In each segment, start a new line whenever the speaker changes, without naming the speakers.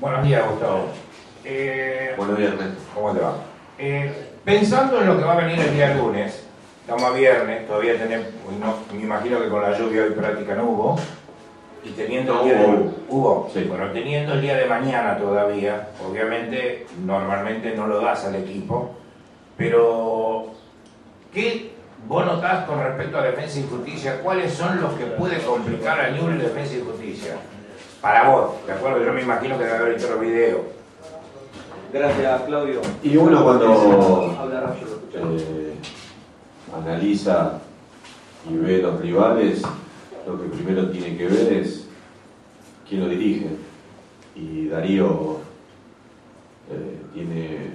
Buenos días, Gustavo. Eh,
Buenos días, Ernesto.
¿Cómo te va? Eh, pensando en lo que va a venir el día lunes, estamos a viernes, todavía tenemos, no, me imagino que con la lluvia hoy práctica no hubo, y teniendo el día de,
Hubo.
hubo,
Sí.
bueno, teniendo el día de mañana todavía, obviamente normalmente no lo das al equipo, pero ¿qué vos notás con respecto a Defensa y Justicia? ¿Cuáles son los que puede complicar a Newell Defensa y Justicia? Para vos, ¿de acuerdo? Yo me imagino que debe haber visto los videos.
Gracias, Claudio.
Y uno cuando eh, analiza y ve los rivales, lo que primero tiene que ver es quién lo dirige. Y Darío eh, tiene eh,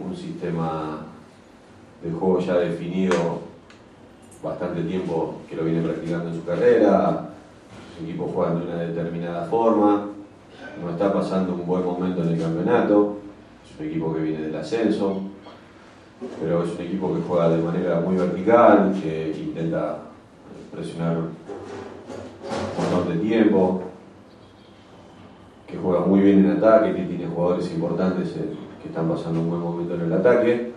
un sistema de juego ya definido bastante tiempo que lo viene practicando en su carrera. Sus equipos juegan de una determinada forma. No está pasando un buen momento en el campeonato. Es un equipo que viene del ascenso pero es un equipo que juega de manera muy vertical, que intenta presionar un montón de tiempo, que juega muy bien en ataque, que tiene jugadores importantes eh, que están pasando un buen momento en el ataque,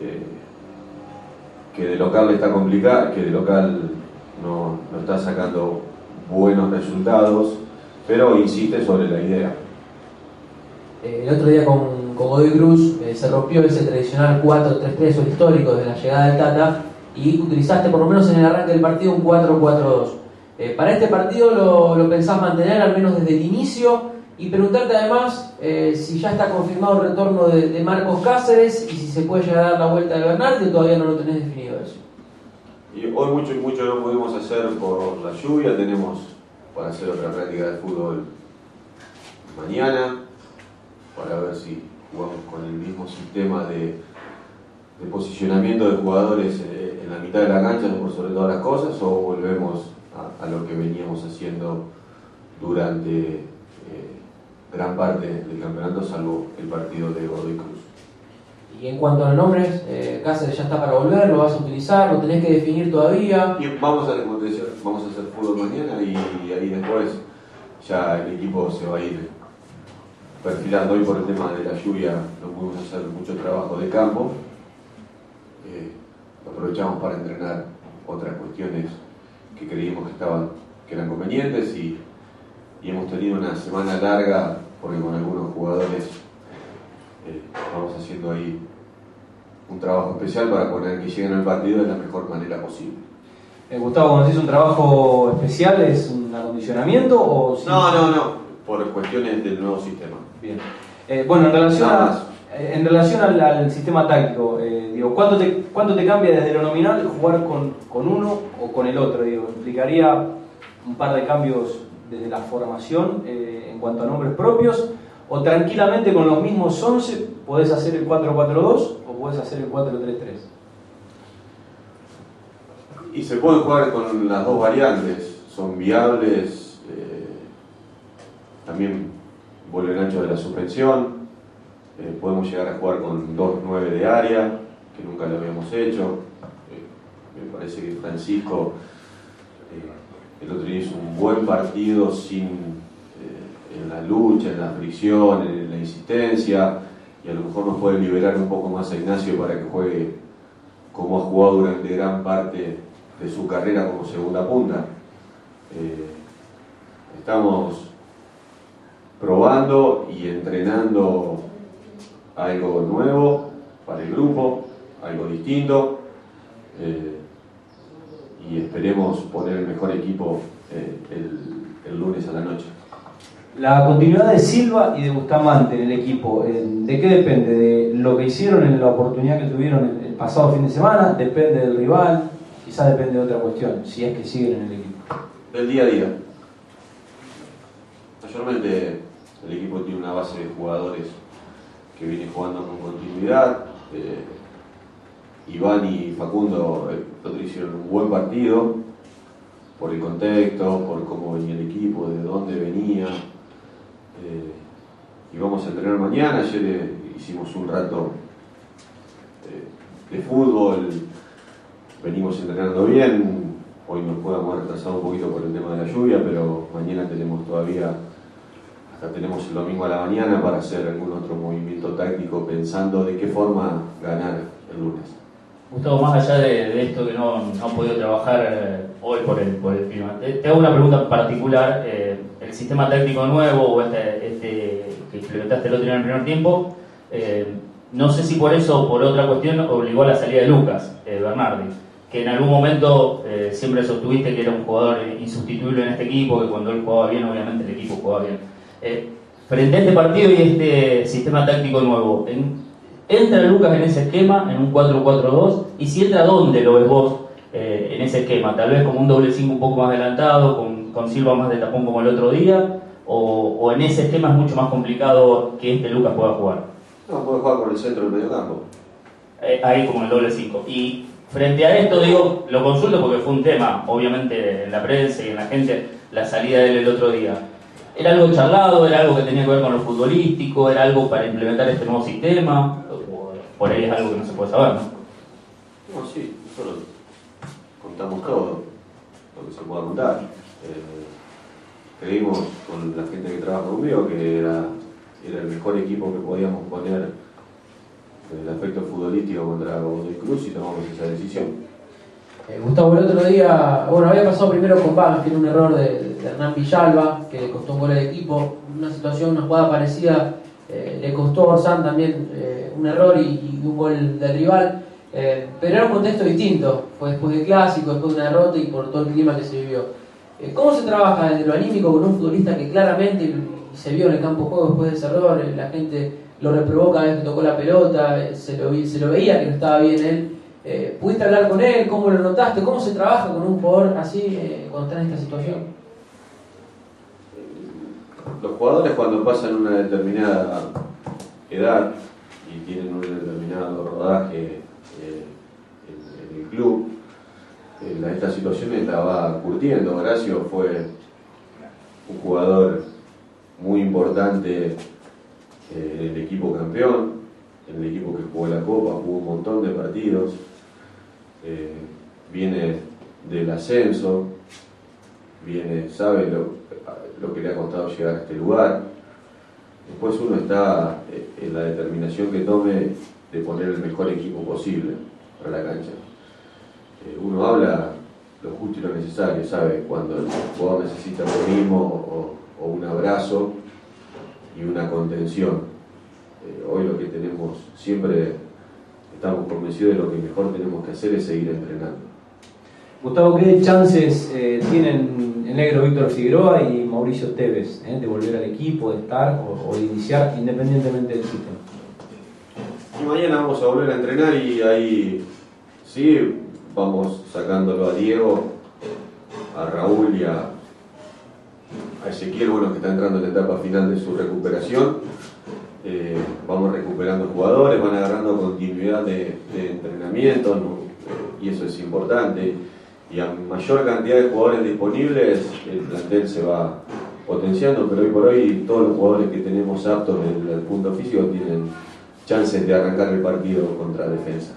eh, que de local está complicado, que de local no, no está sacando buenos resultados, pero insiste sobre la idea.
Eh, El otro día con, con Godoy Cruz eh, se rompió ese tradicional 4-3-3 o histórico de la llegada del Tata y utilizaste por lo menos en el arranque del partido un 4-4-2. Eh, para este partido lo, lo pensás mantener al menos desde el inicio y preguntarte además si ya está confirmado el retorno de, de Marcos Cáceres y si se puede llegar a dar la vuelta de Bernardi o todavía no lo tenés definido eso.
Y hoy mucho y mucho no pudimos hacer por la lluvia, tenemos para hacer otra práctica de fútbol mañana, para ver si jugamos con el mismo sistema de, posicionamiento de jugadores eh, en la mitad de la cancha, por sobre todas las cosas, o volvemos a, a lo que veníamos haciendo durante eh, gran parte del campeonato, salvo el partido de Godoy Cruz.
Y en cuanto a los nombres, eh, Cáceres ya está para volver, lo vas a utilizar, lo tenés que definir todavía.
Y vamos a, vamos a hacer fútbol mañana y, ahí después ya el equipo se va a ir perfilando. Hoy por el tema de la lluvia no pudimos hacer mucho trabajo de campo. Eh, lo aprovechamos para entrenar otras cuestiones que creímos que estaban que eran convenientes y, y hemos tenido una semana larga porque con algunos jugadores vamos haciendo ahí un trabajo especial para poner que lleguen al partido de la mejor manera posible.
Eh, Gustavo, cuando se un trabajo especial, ¿es un acondicionamiento o sí?
No, no, no, por cuestiones del nuevo sistema.
Bien. Eh, bueno, en relación, a- eh, en relación al, al sistema táctico, eh, digo, ¿cuánto te, ¿cuánto te cambia desde lo nominal jugar con, con uno o con el otro? Digo, ¿Implicaría un par de cambios desde la formación eh, en cuanto a nombres propios? ¿O tranquilamente con los mismos 11 podés hacer el 4-4-2 o podés hacer el 4-3-3?
Y se puede jugar con las dos variantes, son viables, eh, también vuelve el ancho de la suspensión, eh, podemos llegar a jugar con dos 9 de área, que nunca lo habíamos hecho. Eh, me parece que Francisco eh, el otro día hizo un buen partido sin, eh, en la lucha, en la fricción, en la insistencia, y a lo mejor nos puede liberar un poco más a Ignacio para que juegue como ha jugado durante gran parte de su carrera como segunda punta. Eh, estamos probando y entrenando algo nuevo para el grupo, algo distinto, eh, y esperemos poner el mejor equipo eh, el, el lunes a la noche.
La continuidad de Silva y de Bustamante en el equipo, ¿de qué depende? ¿De lo que hicieron en la oportunidad que tuvieron el, pasado fin de semana? ¿Depende del rival? Quizás depende de otra cuestión, si es que siguen en el equipo.
Del día a día. Mayormente el equipo tiene una base de jugadores que viene jugando con continuidad. Eh, Iván y Facundo eh, hicieron un buen partido por el contexto, por cómo venía el equipo, de dónde venía. Eh, y vamos a entrenar mañana. Ayer eh, hicimos un rato eh, de fútbol, venimos entrenando bien. Hoy nos podemos retrasar un poquito por el tema de la lluvia, pero mañana tenemos todavía Acá tenemos el domingo a la mañana para hacer algún otro movimiento táctico pensando de qué forma ganar el lunes.
Gustavo, más allá de, esto que no, no podido trabajar eh, hoy por el, por el clima, te, hago una pregunta particular. Eh, el sistema táctico nuevo o este, este, que implementaste el otro día en el primer tiempo, eh, no sé si por eso o por otra cuestión obligó a la salida de Lucas Bernardi, que en algún momento siempre sostuviste que era un jugador insustituible en este equipo, que cuando él jugaba bien, obviamente el equipo jugaba bien. frente a este partido y este sistema táctico nuevo, ¿en ¿Entra Lucas en ese esquema, en un 4-4-2? Y si entra, ¿dónde lo ves vos eh, en ese esquema? Tal vez como un doble 5 un poco más adelantado, con, con, Silva más de tapón como el otro día, o, en ese esquema es mucho más complicado que este Lucas pueda jugar.
No, puede jugar por el centro del medio campo.
Eh, ahí como el doble 5. Y frente a esto, digo, lo consulto porque fue un tema, obviamente, en la prensa y en la gente, la salida de él el otro día. ¿Era algo charlado? ¿Era algo que tenía que ver con lo futbolístico? ¿Era algo para implementar este nuevo sistema? por ahí es algo que no se puede saber, ¿no?
No, sí, nosotros contamos todo lo que se pueda contar. Eh, creímos con la gente que trabaja conmigo que era, el mejor equipo que podíamos poner en el aspecto futbolístico contra Godoy Cruz y tomamos esa decisión.
Eh, Gustavo, el otro día, bueno, había pasado primero con tiene un error de, Hernán Villalba, que le costó un gol al equipo, una situación, una jugada parecida, eh, le costó a Orsán también un error y, un gol del rival. Eh, pero era un contexto distinto, fue después del clásico, después de una derrota y por todo el clima que se vivió. Eh, ¿Cómo se trabaja desde lo anímico con un futbolista que claramente se vio en el campo de juego después de ese error? Eh, la gente lo reprobó cada vez que tocó la pelota, se lo, se lo veía que no estaba bien él. ¿Pudiste hablar con él? ¿Cómo lo notaste? ¿Cómo se trabaja con un jugador así cuando está en esta situación?
Los jugadores cuando pasan una determinada edad y tienen un determinado rodaje eh, en, el club, eh, estas situaciones la va curtiendo. Horacio fue un jugador muy importante eh, en el equipo campeón, en el equipo que jugó la Copa, jugó un montón de partidos, viene del ascenso, viene, sabe lo, lo que le ha costado llegar a este lugar Después uno está eh, en la determinación que tome de poner el mejor equipo posible para la cancha. Eh, uno habla lo justo y lo necesario, sabe cuando el jugador necesita lo mismo o, un abrazo y una contención. Eh, hoy lo que tenemos, siempre estamos convencidos de lo que mejor tenemos que hacer es seguir entrenando.
Gustavo, ¿qué chances tienen el negro Víctor Figueroa y Mauricio Tevez, ¿eh? de volver al equipo, de estar o, de iniciar independientemente del sistema.
Y mañana vamos a volver a entrenar y ahí sí vamos sacándolo a Diego, a Raúl y a, Ezequiel, bueno, que está entrando en la etapa final de su recuperación. Eh, vamos recuperando jugadores, van agarrando continuidad de, entrenamiento y eso es importante. Y a mayor cantidad de jugadores disponibles, el plantel se va potenciando, pero hoy por hoy todos los jugadores que tenemos aptos en el punto físico tienen chances de arrancar el partido contra defensa.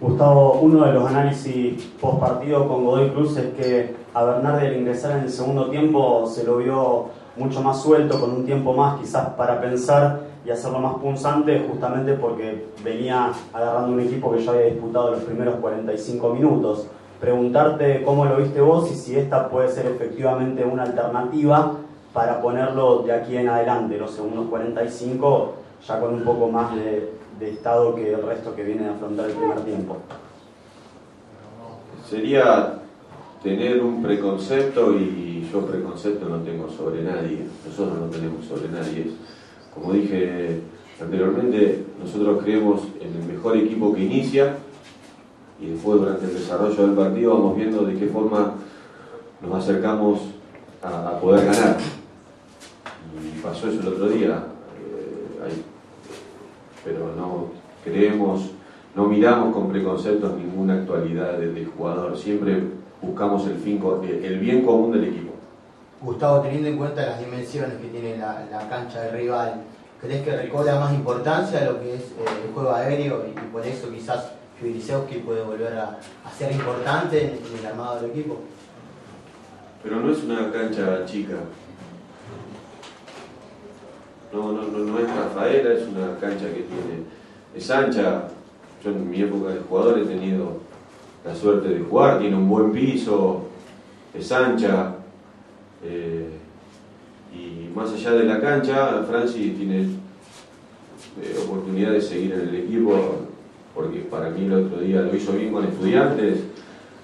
Gustavo, uno de los análisis post partido con Godoy Cruz es que a Bernardi al ingresar en el segundo tiempo se lo vio mucho más suelto, con un tiempo más quizás para pensar y hacerlo más punzante, justamente porque venía agarrando un equipo que ya había disputado los primeros 45 minutos preguntarte cómo lo viste vos y si esta puede ser efectivamente una alternativa para ponerlo de aquí en adelante, los segundos 45, ya con un poco más de, estado que el resto que viene a afrontar el primer tiempo.
Sería tener un preconcepto y yo preconcepto no tengo sobre nadie, nosotros no tenemos sobre nadie. Como dije anteriormente, nosotros creemos en el mejor equipo que inicia, y después durante el desarrollo del partido vamos viendo de qué forma nos acercamos a, poder ganar. Y pasó eso el otro día, eh, pero no creemos, no miramos con preconceptos ninguna actualidad del, jugador, siempre buscamos el, fin, el bien común del equipo.
Gustavo, teniendo en cuenta las dimensiones que tiene la, cancha del rival, ¿crees que recobra más importancia lo que es eh, el juego aéreo y por eso quizás que puede volver a, ser importante en, el armado del equipo.
Pero no es una cancha chica. no, no, no, no es Rafaela, es una cancha que tiene, es ancha. Yo en mi época de jugador he tenido la suerte de jugar, tiene un buen piso, es ancha. eh, y más allá de la cancha, Franci tiene eh, oportunidad de seguir en el equipo, porque para mí el otro día lo hizo bien con estudiantes,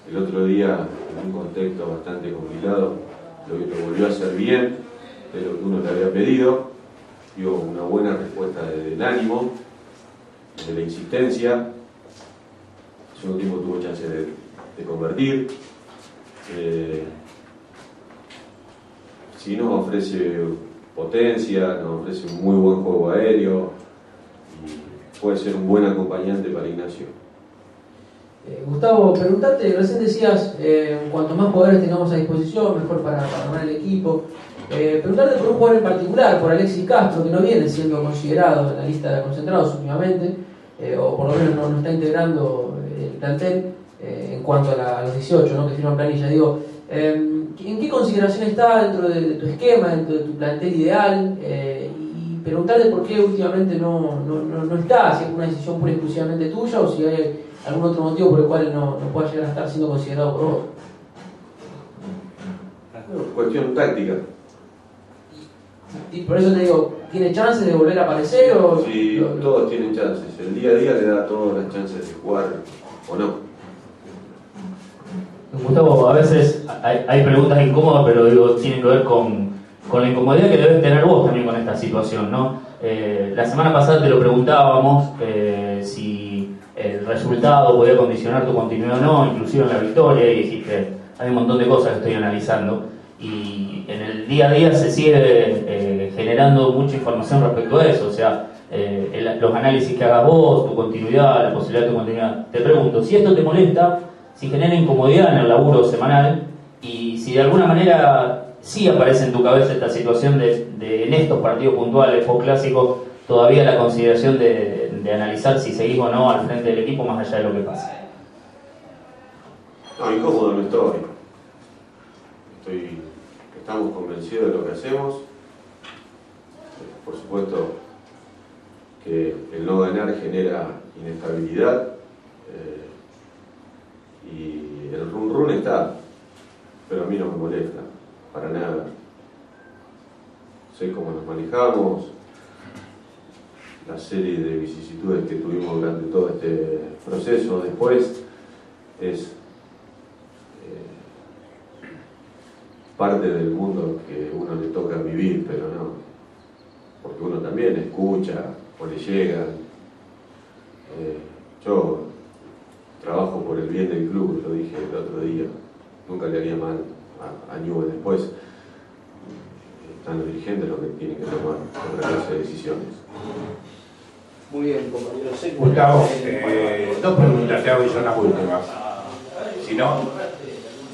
el otro día en un contexto bastante complicado lo, lo volvió a hacer bien de lo que uno le había pedido, dio una buena respuesta desde el ánimo, desde la insistencia, el segundo tiempo tuvo chance de, de convertir. Eh, sí nos ofrece potencia, nos ofrece un muy buen juego aéreo y puede ser un buen acompañante para Ignacio.
Eh, Gustavo, preguntarte, recién decías, eh, cuanto más jugadores tengamos a disposición, mejor para, armar el equipo. Eh, preguntarte por un jugador en particular, por Alexis Castro, que no viene siendo considerado en la lista de concentrados últimamente, o por lo menos no, no está integrando el plantel en cuanto a, los 18 ¿no? que firman planilla. Digo, eh, ¿en qué consideración está dentro de, de tu esquema, dentro de tu plantel ideal? Eh, y preguntarte por qué últimamente no, no, no, no está, si es una decisión pura y exclusivamente tuya o si hay algún otro motivo por el cual no, no pueda llegar a estar siendo considerado por vos.
Cuestión táctica.
Y por eso te digo, ¿tiene chance de volver a aparecer o...?
Sí,
lo- lo-
todos tienen chances. El día a día le da todas las chances de jugar o no.
Gustavo, a veces hay, hay preguntas incómodas, pero digo, tienen que ver con, con la incomodidad que debes tener vos también con esta situación, ¿no? Eh, la semana pasada te lo preguntábamos eh, si el resultado podía condicionar tu continuidad o no, inclusive en la victoria, y dijiste, hay un montón de cosas que estoy analizando. Y en el día a día se sigue eh, generando mucha información respecto a eso, o sea, eh, el- los análisis que hagas vos, tu continuidad, la posibilidad de tu continuidad. Te pregunto, si esto te molesta, si genera incomodidad en el laburo semanal y si de alguna manera sí aparece en tu cabeza esta situación de, en estos partidos puntuales post clásicos todavía la consideración de, analizar si seguís o no al frente del equipo más allá de lo que pase.
No, incómodo no estoy. Estamos convencidos de lo que hacemos. Por supuesto que el no ganar genera inestabilidad eh, y el run run está, pero a mí no me molesta, para nada. Sé cómo nos manejamos, la serie de vicisitudes que tuvimos durante todo este proceso después es eh, parte del mundo que uno le toca vivir, pero no, porque uno también escucha o le llegan. Eh, yo trabajo por el bien del club, lo dije el otro día, nunca le haría mal a, a Newell después. Están los dirigentes los que tienen que tomar otra clase de decisiones.
Muy bien, compañero.
Gustavo, eh, dos preguntas te hago y son las últimas. Si no,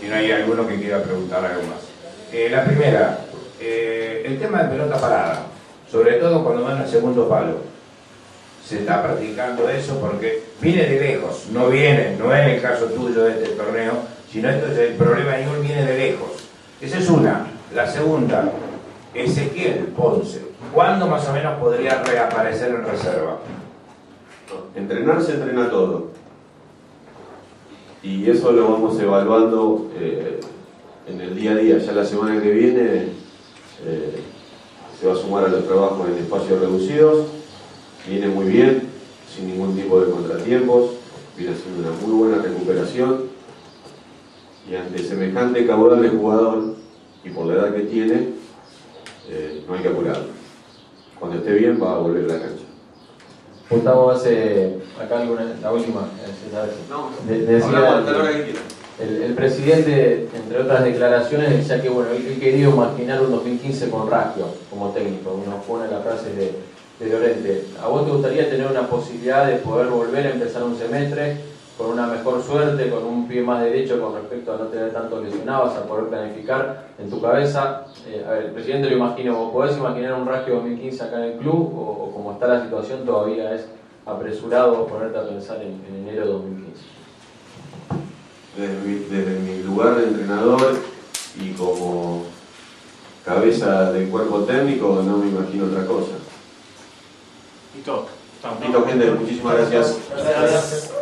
si no hay alguno que quiera preguntar algo más. Eh, la primera, eh, el tema de pelota parada, sobre todo cuando van al segundo palo. Se está practicando eso porque viene de lejos, no viene, no es el caso tuyo de este torneo, sino esto es el problema de Newell viene de lejos. Esa es una. La segunda, Ezequiel Ponce, ¿cuándo más o menos podría reaparecer en reserva?
Entrenar se entrena todo. Y eso lo vamos evaluando eh, en el día a día. Ya la semana que viene eh, se va a sumar a los trabajos en espacios reducidos. Viene muy bien, sin ningún tipo de contratiempos. Viene haciendo una muy buena recuperación. Y ante semejante caudal de jugador y por la edad que tiene, eh, no hay que apurarlo. Cuando esté bien va a volver a la cancha.
Gustavo hace acá alguna, la última, eh, ¿sabes? De- el, el presidente, entre otras declaraciones, decía que bueno, él, quería imaginar un 2015 con Raggio como técnico, uno pone la frase de, de Llorente. ¿A vos te gustaría tener una posibilidad de poder volver a empezar un semestre con una mejor suerte, con un pie más derecho con respecto a no tener tantos lesionados, a poder planificar en tu cabeza? Eh, a ver, el presidente lo imagino, ¿vos podés imaginar un Raggio 2015 acá en el club o, o como está la situación todavía es apresurado ponerte a pensar en, en enero de 2015?
desde mi, desde mi lugar de entrenador y como cabeza del cuerpo técnico no me imagino otra cosa.
Listo. Chao.
Listo, gente, muchísimas gracias.
Gracias.